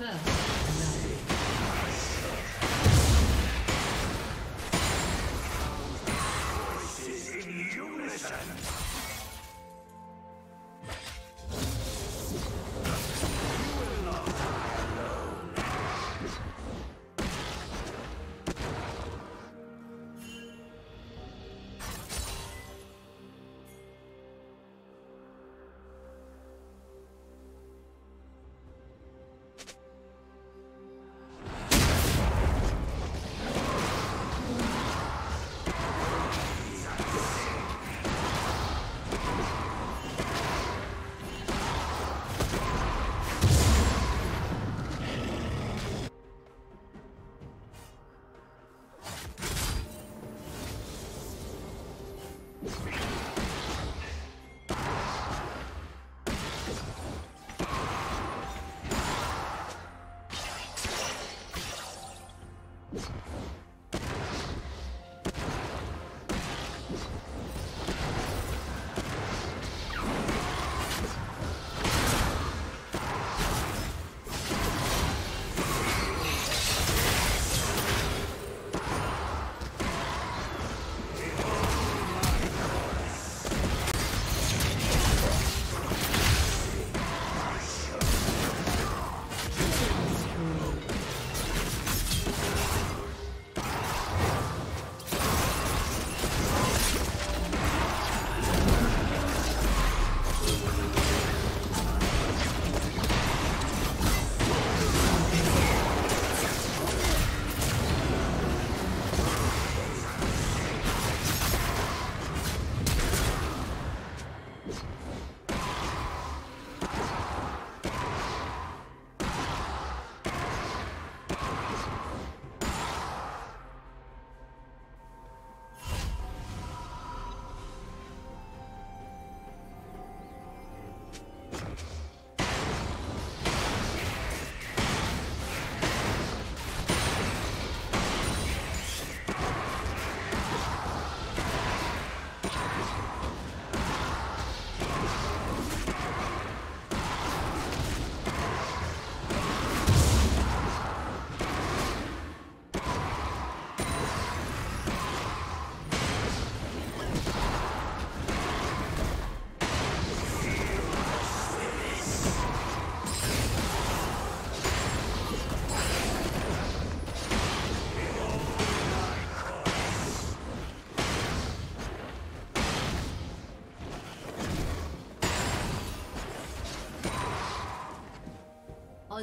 First.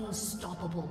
Unstoppable.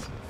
Thanks.